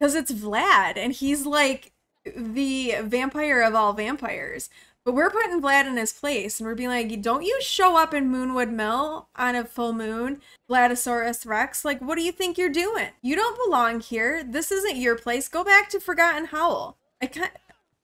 because it's Vlad and he's like the vampire of all vampires. But we're putting Vlad in his place and we're being like, don't you show up in Moonwood Mill on a full moon, Vladosaurus Rex? Like, what do you think you're doing? You don't belong here. This isn't your place. Go back to Forgotten Hollow. I can't.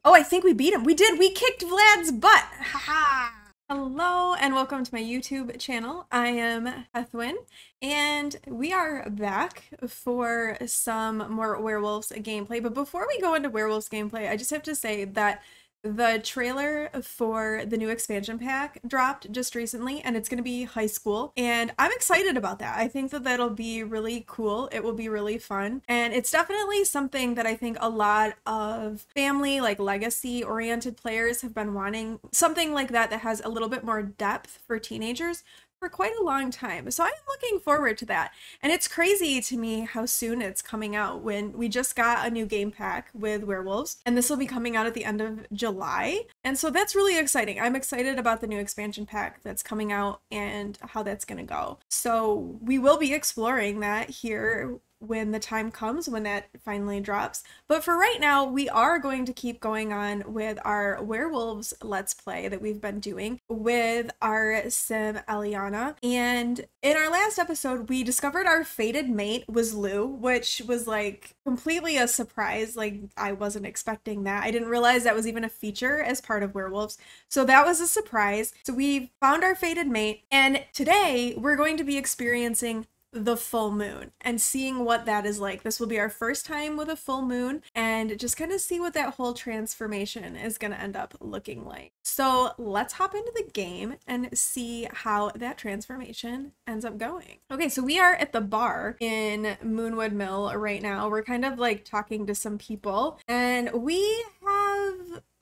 Oh, I think we beat him. We did. We kicked Vlad's butt. Ha ha. Hello and welcome to my YouTube channel. I am Heathwyn and we are back for some more werewolves gameplay. But before we go into werewolves gameplay, I just have to say that the trailer for the new expansion pack dropped just recently and it's going to be high school and i'm excited about that. I think that that'll be really cool. It will be really fun and it's definitely something that i think a lot of family like legacy oriented players have been wanting something like that that has a little bit more depth for teenagers for quite a long time. So I'm looking forward to that. And it's crazy to me how soon it's coming out when we just got a new game pack with werewolves and this will be coming out at the end of July. And so that's really exciting. I'm excited about the new expansion pack that's coming out and how that's going to go. So we will be exploring that here when the time comes when that finally drops. But for right now, we are going to keep going on with our werewolves let's play that we've been doing with our sim Elliana. And in our last episode, we discovered our fated mate was Lou, which was like completely a surprise. Like I wasn't expecting that. I didn't realize that was even a feature as part of werewolves. So that was a surprise. So we found our fated mate and today we're going to be experiencing the full moon and seeing what that is like. This will be our first time with a full moon and just kind of see what that whole transformation is going to end up looking like. So let's hop into the game and see how that transformation ends up going. Okay, so we are at the bar in Moonwood Mill right now. We're kind of like talking to some people and we have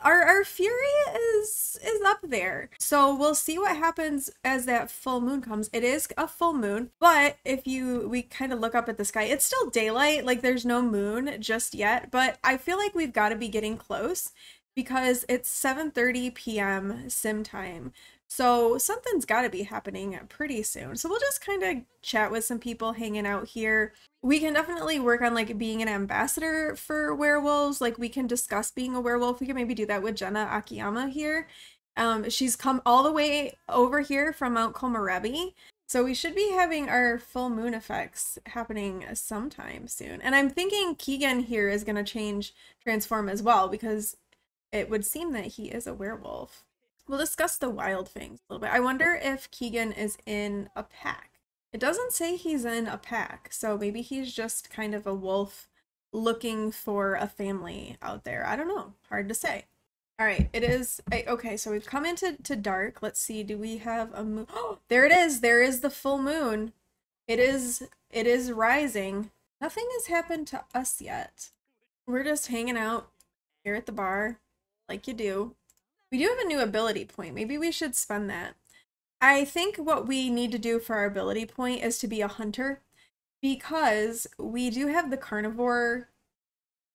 our our fury is is up there so we'll see what happens as that full moon comes it is a full moon but if you we kind of look up at the sky it's still daylight like there's no moon just yet but i feel like we've got to be getting close because it's 7:30 p.m. sim time so something's got to be happening pretty soon. So we'll just kind of chat with some people hanging out here. We can definitely work on like being an ambassador for werewolves. Like we can discuss being a werewolf. We can maybe do that with Jenna Akiyama here. Um, she's come all the way over here from Mount Komorebi. So we should be having our full moon effects happening sometime soon. And I'm thinking Keegan here is going to change transform as well because it would seem that he is a werewolf. We'll discuss the wild things a little bit. I wonder if Keegan is in a pack. It doesn't say he's in a pack, so maybe he's just kind of a wolf looking for a family out there. I don't know. Hard to say. All right, it is okay. So we've come into to dark. Let's see. Do we have a moon? Oh, there it is. There is the full moon. It is. It is rising. Nothing has happened to us yet. We're just hanging out here at the bar, like you do. We do have a new ability point. Maybe we should spend that. I think what we need to do for our ability point is to be a hunter because we do have the carnivore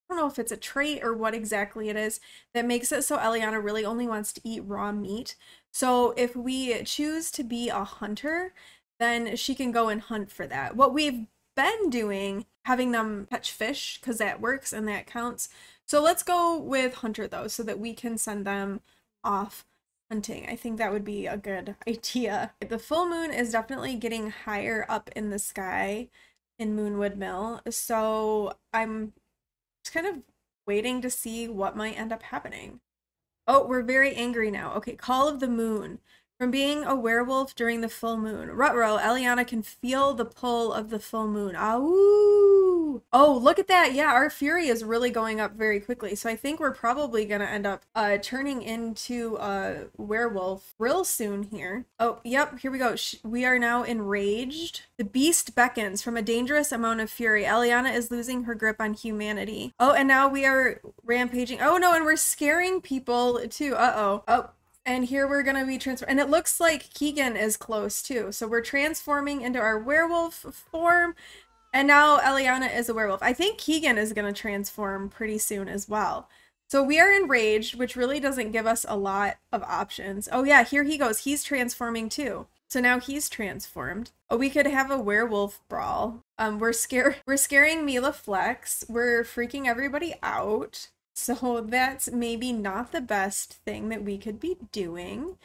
I don't know if it's a trait or what exactly it is that makes it so Elliana really only wants to eat raw meat. So if we choose to be a hunter, then she can go and hunt for that. What we've been doing, having them catch fish, because that works and that counts. So let's go with hunter though, so that we can send them off hunting. I think that would be a good idea. The full moon is definitely getting higher up in the sky in Moonwood Mill, so I'm just kind of waiting to see what might end up happening. Oh, we're very angry now. Okay, Call of the Moon. From being a werewolf during the full moon, Rutro, Elliana can feel the pull of the full moon. Oh, look at that. Yeah, our fury is really going up very quickly. So I think we're probably going to end up uh, turning into a werewolf real soon here. Oh, yep. Here we go. We are now enraged. The beast beckons from a dangerous amount of fury. Elliana is losing her grip on humanity. Oh, and now we are rampaging. Oh, no, and we're scaring people too. Uh-oh. Oh, and here we're going to be transfer and it looks like Keegan is close too. So we're transforming into our werewolf form and now Elliana is a werewolf. I think Keegan is going to transform pretty soon as well. So we are enraged, which really doesn't give us a lot of options. Oh yeah, here he goes. He's transforming too. So now he's transformed. Oh, we could have a werewolf brawl. Um, we're scare we're scaring Mila Flex. We're freaking everybody out. So that's maybe not the best thing that we could be doing.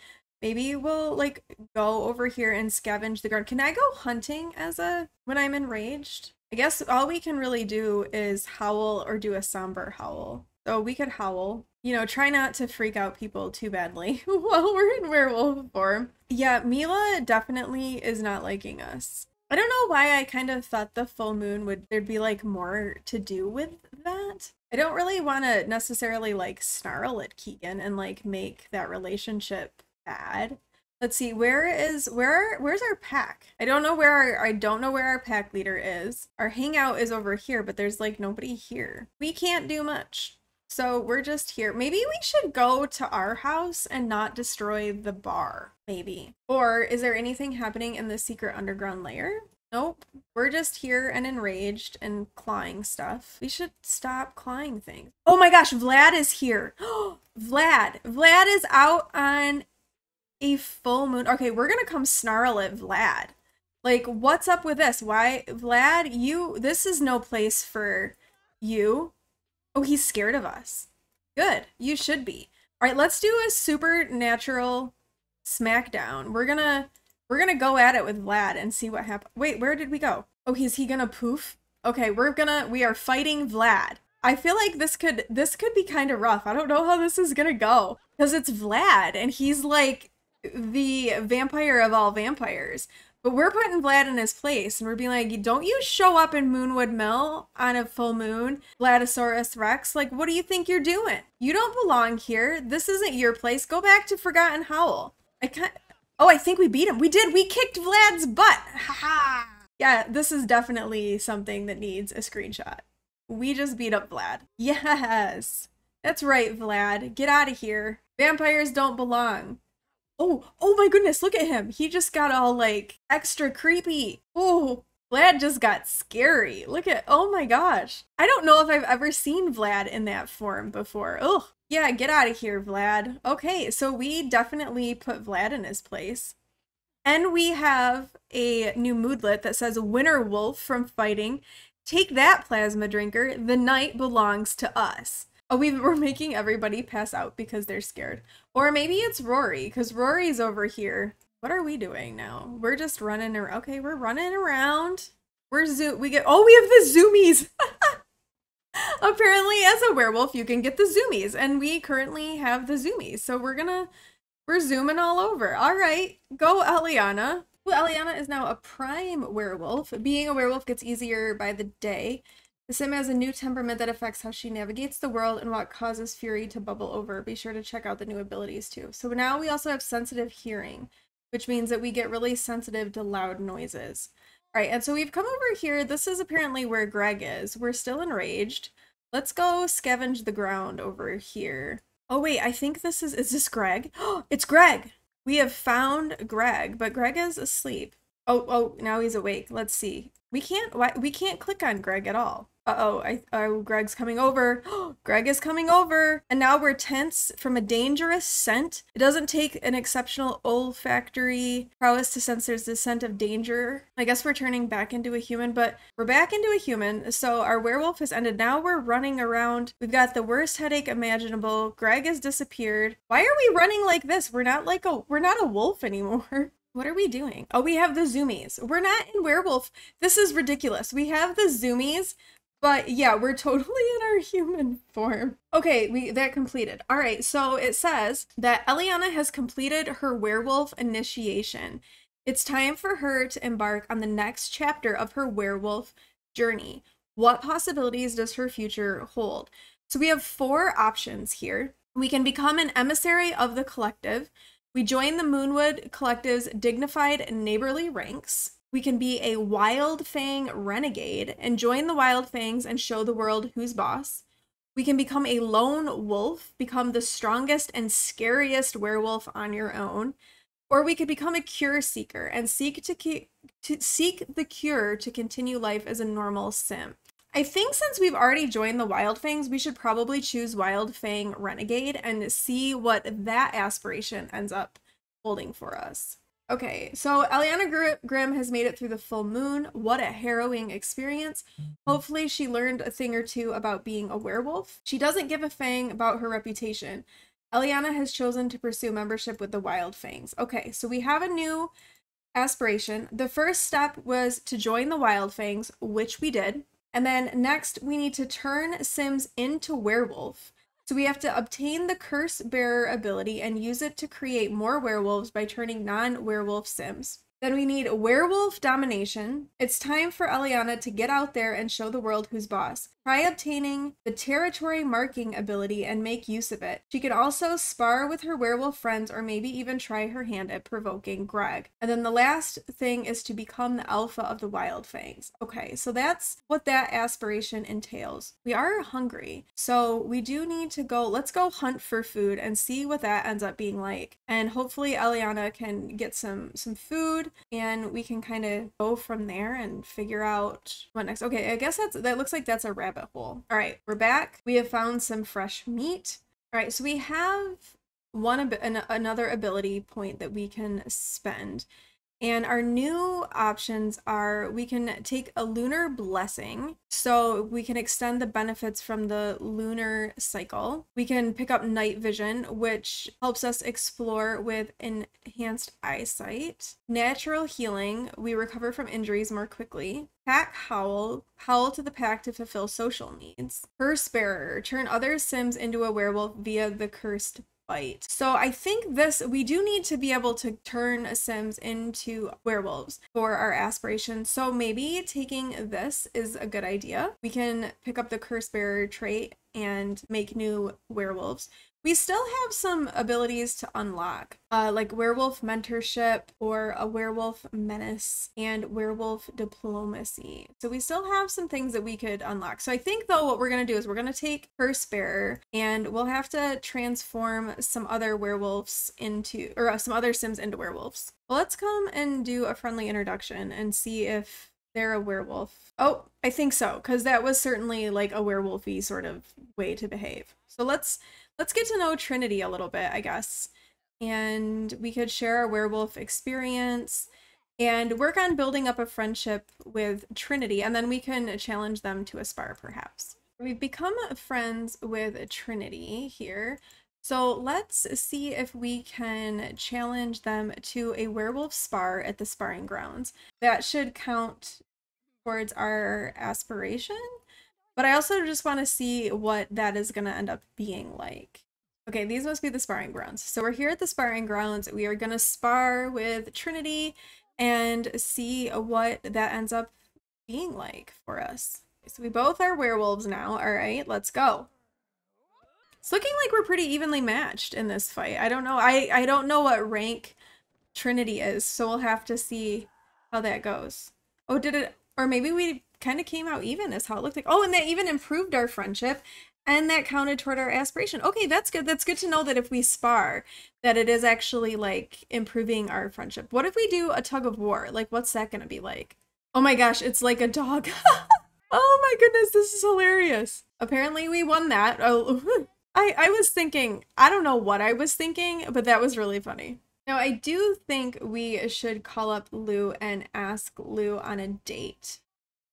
Maybe we'll like go over here and scavenge the garden. Can I go hunting as a when I'm enraged? I guess all we can really do is howl or do a somber howl. So we could howl. You know, try not to freak out people too badly while we're in werewolf form. Yeah, Mila definitely is not liking us. I don't know why I kind of thought the full moon would there'd be like more to do with that. I don't really want to necessarily like snarl at Keegan and like make that relationship bad. Let's see, where is where where's our pack? I don't know where our I don't know where our pack leader is. Our hangout is over here, but there's like nobody here. We can't do much. So we're just here. Maybe we should go to our house and not destroy the bar. Maybe. Or is there anything happening in the secret underground lair? Nope. We're just here and enraged and clawing stuff. We should stop clawing things. Oh my gosh, Vlad is here. Vlad. Vlad is out on a full moon. Okay, we're gonna come snarl at Vlad. Like, what's up with this? Why, Vlad, you, this is no place for you. Oh, he's scared of us. Good. You should be. All right, let's do a supernatural smackdown. We're gonna we're gonna go at it with Vlad and see what happens. Wait, where did we go? Oh, is he gonna poof? Okay, we're gonna we are fighting Vlad. I feel like this could this could be kind of rough. I don't know how this is gonna go because it's Vlad and he's like the vampire of all vampires. But we're putting Vlad in his place and we're being like, don't you show up in Moonwood Mill on a full moon, Vladosaurus Rex. Like, what do you think you're doing? You don't belong here. This isn't your place. Go back to Forgotten Hollow. I can't. Oh, I think we beat him. We did. We kicked Vlad's butt. Yeah, this is definitely something that needs a screenshot. We just beat up Vlad. Yes. That's right, Vlad. Get out of here. Vampires don't belong. Oh, oh my goodness, look at him. He just got all like extra creepy. Oh, Vlad just got scary. Look at, oh my gosh. I don't know if I've ever seen Vlad in that form before. Oh, yeah, get out of here, Vlad. Okay, so we definitely put Vlad in his place. And we have a new moodlet that says Winter Wolf from fighting. Take that, Plasma Drinker. The night belongs to us. Oh, we are making everybody pass out because they're scared. Or maybe it's Rory, because Rory's over here. What are we doing now? We're just running around. Okay, we're running around. We're zoom. We get. Oh, we have the zoomies. Apparently, as a werewolf, you can get the zoomies, and we currently have the zoomies. So we're gonna. We're zooming all over. All right, go, Elliana. Well, Elliana is now a prime werewolf. Being a werewolf gets easier by the day. The sim has a new temperament that affects how she navigates the world and what causes fury to bubble over. Be sure to check out the new abilities too. So now we also have sensitive hearing, which means that we get really sensitive to loud noises. All right, and so we've come over here. This is apparently where Greg is. We're still enraged. Let's go scavenge the ground over here. Oh wait, I think this is, is this Greg? Oh, it's Greg! We have found Greg, but Greg is asleep. Oh, oh, now he's awake. Let's see. We can't, why, we can't click on Greg at all. Uh-oh, I oh Greg's coming over. Greg is coming over. And now we're tense from a dangerous scent. It doesn't take an exceptional olfactory prowess to sense there's the scent of danger. I guess we're turning back into a human, but we're back into a human. So our werewolf has ended. Now we're running around. We've got the worst headache imaginable. Greg has disappeared. Why are we running like this? We're not like a we're not a wolf anymore. What are we doing? Oh, we have the zoomies. We're not in werewolf. This is ridiculous. We have the zoomies, but yeah, we're totally in our human form. Okay, we that completed. All right, so it says that Elliana has completed her werewolf initiation. It's time for her to embark on the next chapter of her werewolf journey. What possibilities does her future hold? So we have four options here. We can become an emissary of the collective. We join the Moonwood Collective's dignified neighborly ranks. We can be a Wild Fang renegade and join the Wild Fangs and show the world who's boss. We can become a lone wolf, become the strongest and scariest werewolf on your own. Or we could become a cure seeker and seek to, to seek the cure to continue life as a normal sim. I think since we've already joined the Wild Fangs, we should probably choose Wild Fang Renegade and see what that aspiration ends up holding for us. Okay, so Elliana Gr- Grimm has made it through the full moon. What a harrowing experience. Mm-hmm. Hopefully, she learned a thing or two about being a werewolf. She doesn't give a fang about her reputation. Elliana has chosen to pursue membership with the Wild Fangs. Okay, so we have a new aspiration. The first step was to join the Wild Fangs, which we did. And then next, we need to turn Sims into werewolf. So we have to obtain the Curse Bearer ability and use it to create more werewolves by turning non werewolf Sims. Then we need werewolf domination. It's time for Elliana to get out there and show the world who's boss. Try obtaining the territory marking ability and make use of it. She can also spar with her werewolf friends or maybe even try her hand at provoking Greg. And then the last thing is to become the alpha of the wild fangs. Okay, so that's what that aspiration entails. We are hungry, so we do need to go. Let's go hunt for food and see what that ends up being like. And hopefully Elliana can get some some food and we can kind of go from there and figure out what next. Okay, I guess that's that looks like that's a rabbit hole. All right, we're back. We have found some fresh meat. All right, so we have one an, another ability point that we can spend. And our new options are we can take a lunar blessing. So we can extend the benefits from the lunar cycle. We can pick up night vision, which helps us explore with enhanced eyesight. Natural healing, we recover from injuries more quickly. Pack Howl, howl to the pack to fulfill social needs. Curse Bearer, turn other Sims into a werewolf via the cursed bite. So I think this, we do need to be able to turn Sims into werewolves for our aspirations. So maybe taking this is a good idea. We can pick up the curse bearer trait and make new werewolves. We still have some abilities to unlock, uh, like werewolf mentorship or a werewolf menace and werewolf diplomacy. So we still have some things that we could unlock. So I think though what we're gonna do is we're gonna take Curse Bearer and we'll have to transform some other werewolves into, or some other Sims into werewolves. Well, let's come and do a friendly introduction and see if they're a werewolf. Oh, I think so, because that was certainly like a werewolfy sort of way to behave. So let's let's get to know Trinity a little bit, I guess. And we could share our werewolf experience and work on building up a friendship with Trinity, and then we can challenge them to a spar, perhaps. We've become friends with Trinity here. So let's see if we can challenge them to a werewolf spar at the sparring grounds. That should count towards our aspiration. But I also just want to see what that is going to end up being like. Okay, these must be the sparring grounds. So we're here at the sparring grounds. We are going to spar with Trinity and see what that ends up being like for us. So we both are werewolves now. All right, let's go. It's looking like we're pretty evenly matched in this fight. I don't know. I, I don't know what rank Trinity is, so we'll have to see how that goes. Oh, did it? Or maybe we kind of came out even is how it looked like. Oh, and that even improved our friendship and that counted toward our aspiration. Okay, that's good. That's good to know that if we spar, that it is actually like improving our friendship. What if we do a tug of war? Like, what's that going to be like? Oh my gosh, it's like a dog. oh my goodness, this is hilarious. Apparently, we won that. Oh, I, I was thinking, I don't know what I was thinking, but that was really funny. Now, I do think we should call up Lou and ask Lou on a date.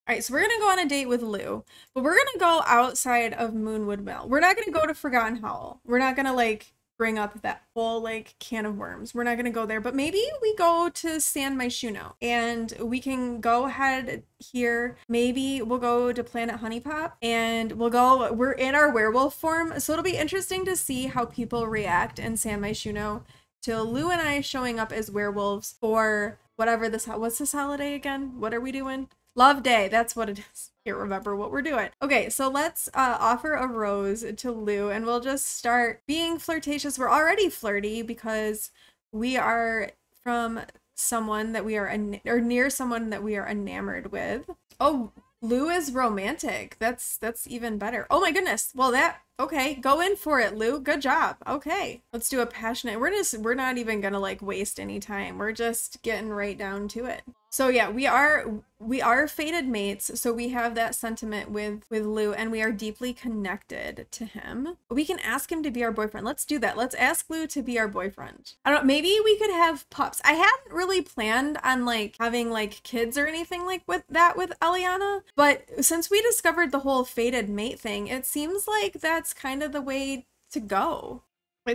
All right, so we're gonna go on a date with Lou, but we're gonna go outside of Moonwood Mill. We're not gonna go to Forgotten Hollow. We're not gonna like bring up that whole like can of worms. We're not gonna go there, but maybe we go to San Myshuno and we can go ahead here. Maybe we'll go to Planet Honeypop and we'll go. We're in our werewolf form, so it'll be interesting to see how people react in San Myshuno to Lou and I showing up as werewolves for whatever this. What's this holiday again? What are we doing? Love Day. That's what it is. Can't remember what we're doing. Okay, so let's uh, offer a rose to Lou and we'll just start being flirtatious. We're already flirty because we are from someone that we are or near someone that we are enamored with. Oh, Lou is romantic. That's that's even better. Oh my goodness. Well, that Okay, go in for it, Lou. Good job. Okay, let's do a passionate. We're just we're not even gonna like waste any time. We're just getting right down to it. So yeah, we are we are fated mates. So we have that sentiment with with Lou, and we are deeply connected to him. We can ask him to be our boyfriend. Let's do that. Let's ask Lou to be our boyfriend. I don't. Maybe we could have pups. I hadn't really planned on like having like kids or anything like with that with Elliana, but since we discovered the whole fated mate thing, it seems like that's that's kind of the way to go.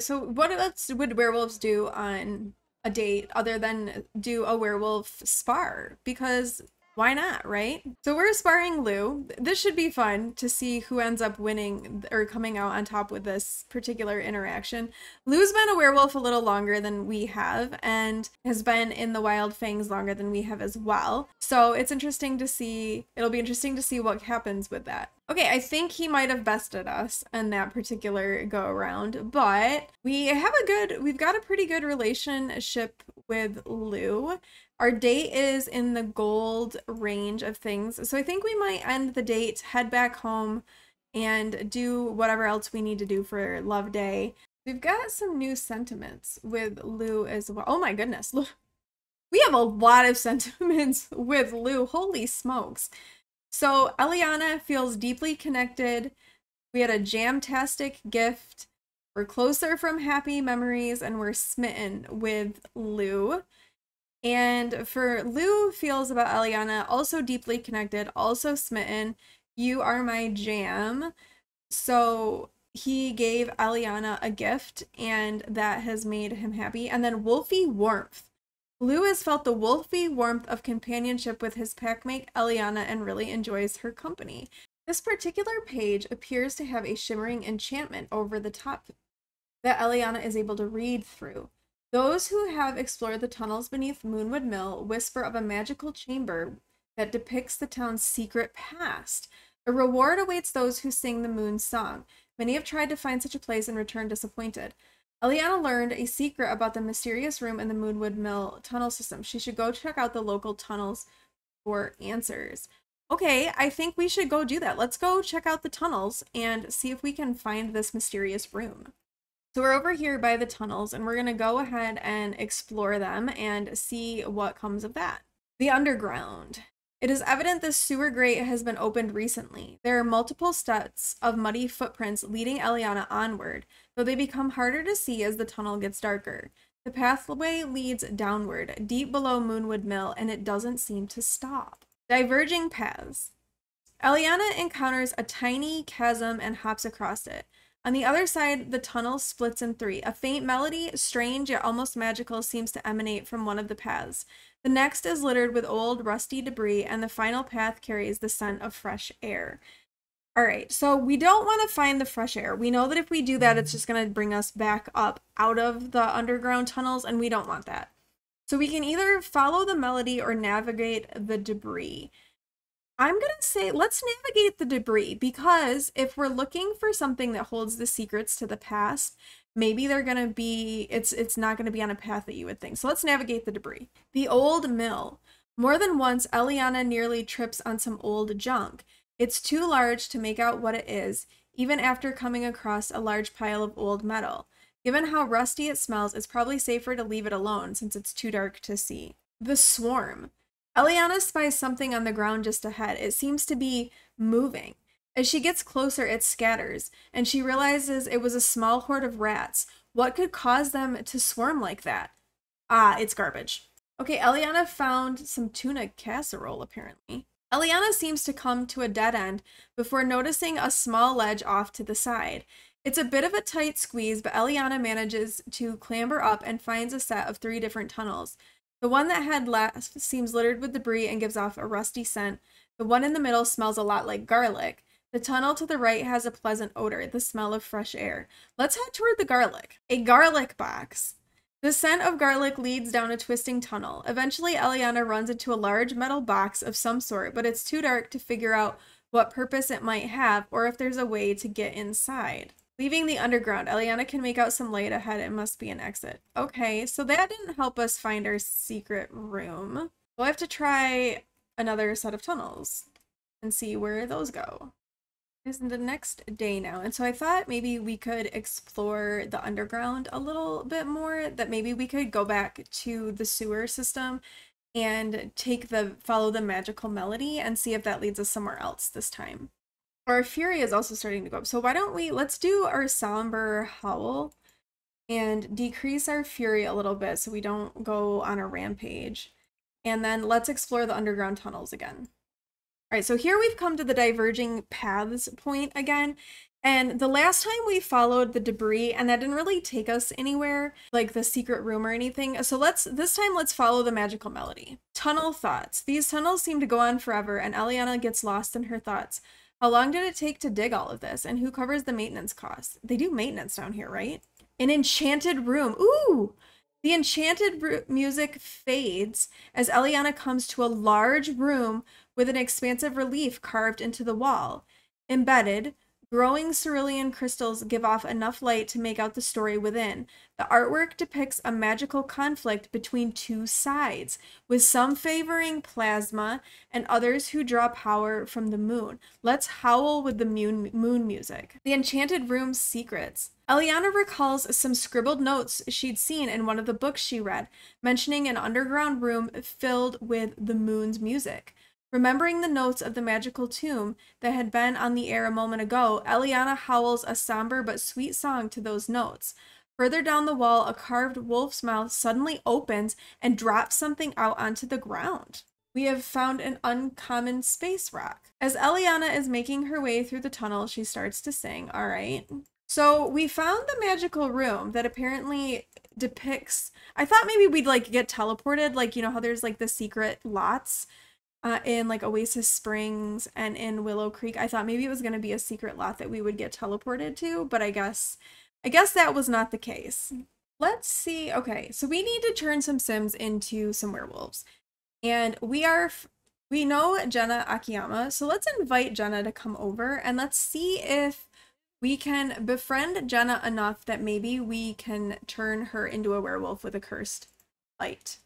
So what else would werewolves do on a date other than do a werewolf spar? Because why not, right? So we're sparring Lou. This should be fun to see who ends up winning or coming out on top with this particular interaction. Lou's been a werewolf a little longer than we have and has been in the Wild Fangs longer than we have as well. So it's interesting to see, it'll be interesting to see what happens with that. Okay, I think he might have bested us in that particular go around, but we have a good, we've got a pretty good relationship with Lou. Our date is in the gold range of things. So I think we might end the date, head back home, and do whatever else we need to do for Love Day. We've got some new sentiments with Lou as well. Oh my goodness. Look, we have a lot of sentiments with Lou. Holy smokes. So Elliana feels deeply connected. We had a jamtastic gift. We're closer from happy memories and we're smitten with Lou. And for Lou feels about Elliana, also deeply connected, also smitten. You are my jam. So he gave Elliana a gift, and that has made him happy. And then Wolfie warmth. Lou has felt the wolfy warmth of companionship with his packmate Elliana and really enjoys her company. This particular page appears to have a shimmering enchantment over the top that Elliana is able to read through. Those who have explored the tunnels beneath Moonwood Mill whisper of a magical chamber that depicts the town's secret past. A reward awaits those who sing the moon's song. Many have tried to find such a place and returned disappointed. Elliana learned a secret about the mysterious room in the Moonwood Mill tunnel system. She should go check out the local tunnels for answers. Okay, I think we should go do that. Let's go check out the tunnels and see if we can find this mysterious room. So we're over here by the tunnels and we're going to go ahead and explore them and see what comes of that. The underground. It is evident the sewer grate has been opened recently. There are multiple steps of muddy footprints leading Elliana onward, though they become harder to see as the tunnel gets darker. The pathway leads downward, deep below Moonwood Mill, and it doesn't seem to stop. Diverging paths. Elliana encounters a tiny chasm and hops across it. On the other side, the tunnel splits in three. A faint melody, strange yet almost magical, seems to emanate from one of the paths. The next is littered with old, rusty debris, and the final path carries the scent of fresh air. All right, so we don't want to find the fresh air. We know that if we do that, it's mm. just going to bring us back up out of the underground tunnels, and we don't want that. So we can either follow the melody or navigate the debris. I'm going to say let's navigate the debris because if we're looking for something that holds the secrets to the past, maybe they're going to be it's it's not going to be on a path that you would think. So let's navigate the debris. The old mill. More than once Elliana nearly trips on some old junk. It's too large to make out what it is, even after coming across a large pile of old metal. Given how rusty it smells, it's probably safer to leave it alone since it's too dark to see. The swarm. Elliana spies something on the ground just ahead. It seems to be moving. As she gets closer, it scatters, and she realizes it was a small horde of rats. What could cause them to swarm like that? Ah, it's garbage. Okay, Elliana found some tuna casserole, apparently. Elliana seems to come to a dead end before noticing a small ledge off to the side. It's a bit of a tight squeeze, but Elliana manages to clamber up and finds a set of three different tunnels. The one that had last seems littered with debris and gives off a rusty scent. The one in the middle smells a lot like garlic. The tunnel to the right has a pleasant odor, the smell of fresh air. Let's head toward the garlic. A garlic box. The scent of garlic leads down a twisting tunnel. Eventually, Elliana runs into a large metal box of some sort, but it's too dark to figure out what purpose it might have or if there's a way to get inside. Leaving the underground, Elliana can make out some light ahead. It must be an exit. Okay, so that didn't help us find our secret room. We'll have to try another set of tunnels and see where those go. It's the next day now. And so I thought maybe we could explore the underground a little bit more, that maybe we could go back to the sewer system and take the follow the magical melody and see if that leads us somewhere else this time. Our fury is also starting to go up. So why don't we let's do our somber howl and decrease our fury a little bit so we don't go on a rampage. And then let's explore the underground tunnels again. All right, so here we've come to the diverging paths point again. And the last time we followed the debris and that didn't really take us anywhere, like the secret room or anything. So let's, this time let's follow the magical melody. Tunnel thoughts. These tunnels seem to go on forever and Elliana gets lost in her thoughts. How long did it take to dig all of this? And who covers the maintenance costs? They do maintenance down here, right? An enchanted room. Ooh! The enchanted music fades as Elliana comes to a large room with an expansive relief carved into the wall. Embedded, growing cerulean crystals give off enough light to make out the story within. The artwork depicts a magical conflict between two sides, with some favoring plasma and others who draw power from the moon. Let's howl with the moon, moon music. The Enchanted Room's Secrets. Elliana recalls some scribbled notes she'd seen in one of the books she read, mentioning an underground room filled with the moon's music. Remembering the notes of the magical tomb that had been on the air a moment ago, Elliana howls a somber but sweet song to those notes. Further down the wall, a carved wolf's mouth suddenly opens and drops something out onto the ground. We have found an uncommon space rock. As Elliana is making her way through the tunnel, she starts to sing. All right. So we found the magical room that apparently depicts. I thought maybe we'd like get teleported, like, you know, how there's like the secret lots uh, in like Oasis Springs and in Willow Creek. I thought maybe it was going to be a secret lot that we would get teleported to, but I guess I guess that was not the case. Let's see. Okay, so we need to turn some Sims into some werewolves. And we are we know Jenna Akiyama, so let's invite Jenna to come over and let's see if we can befriend Jenna enough that maybe we can turn her into a werewolf with a cursed light.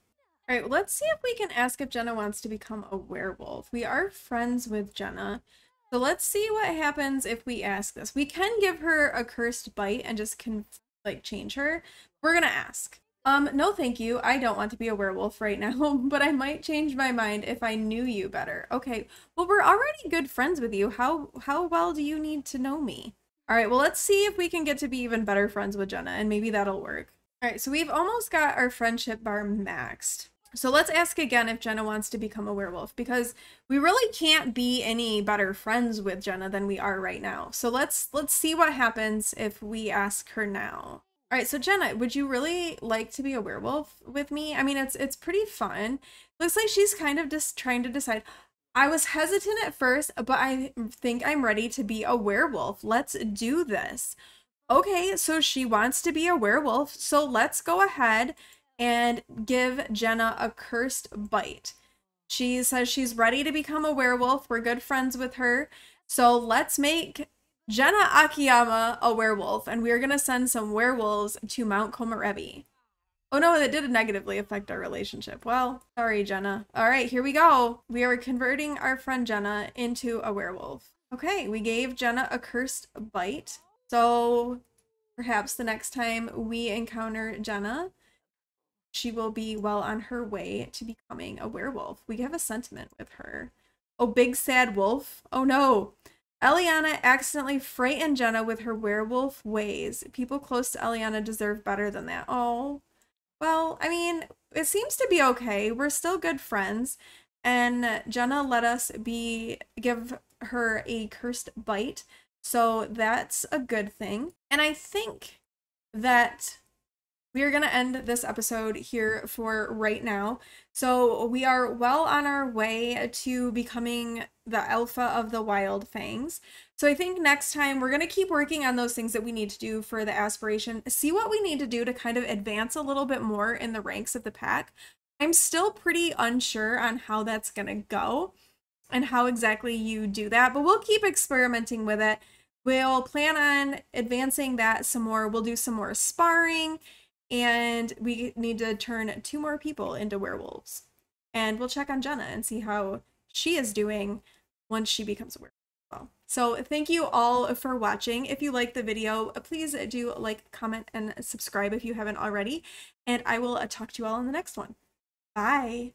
All right, let's see if we can ask if Jenna wants to become a werewolf. We are friends with Jenna. So let's see what happens if we ask this. We can give her a cursed bite and just can like change her. We're gonna ask. Um, no thank you. I don't want to be a werewolf right now, but I might change my mind if I knew you better. Okay, well we're already good friends with you. How how well do you need to know me? All right, well let's see if we can get to be even better friends with Jenna and maybe that'll work. All right, so we've almost got our friendship bar maxed. So let's ask again if Jenna wants to become a werewolf because we really can't be any better friends with Jenna than we are right now. So let's let's see what happens if we ask her now. All right, so Jenna, would you really like to be a werewolf with me? I mean, it's it's pretty fun. Looks like she's kind of just trying to decide. I was hesitant at first, but I think I'm ready to be a werewolf. Let's do this. Okay, so she wants to be a werewolf. So let's go ahead and give Jenna a cursed bite. She says she's ready to become a werewolf. We're good friends with her. So let's make Jenna Akiyama a werewolf, and we're going to send some werewolves to Mount Komorebi. Oh no, that did negatively affect our relationship. Well, sorry, Jenna. All right, here we go. We are converting our friend Jenna into a werewolf. Okay, we gave Jenna a cursed bite. So perhaps the next time we encounter Jenna, she will be well on her way to becoming a werewolf. We have a sentiment with her. Oh, big sad wolf. Oh no. Elliana accidentally frightened Jenna with her werewolf ways. People close to Elliana deserve better than that. Oh. Well, I mean, it seems to be okay. We're still good friends. And Jenna let us be give her a cursed bite. So that's a good thing. And I think that we are going to end this episode here for right now. So we are well on our way to becoming the alpha of the wild fangs. So I think next time we're going to keep working on those things that we need to do for the aspiration, see what we need to do to kind of advance a little bit more in the ranks of the pack. I'm still pretty unsure on how that's going to go and how exactly you do that, but we'll keep experimenting with it. We'll plan on advancing that some more. We'll do some more sparring and we need to turn two more people into werewolves. And we'll check on Jenna and see how she is doing once she becomes a werewolf. So thank you all for watching. If you like the video, please do like, comment, and subscribe if you haven't already. And I will uh, talk to you all in the next one. Bye.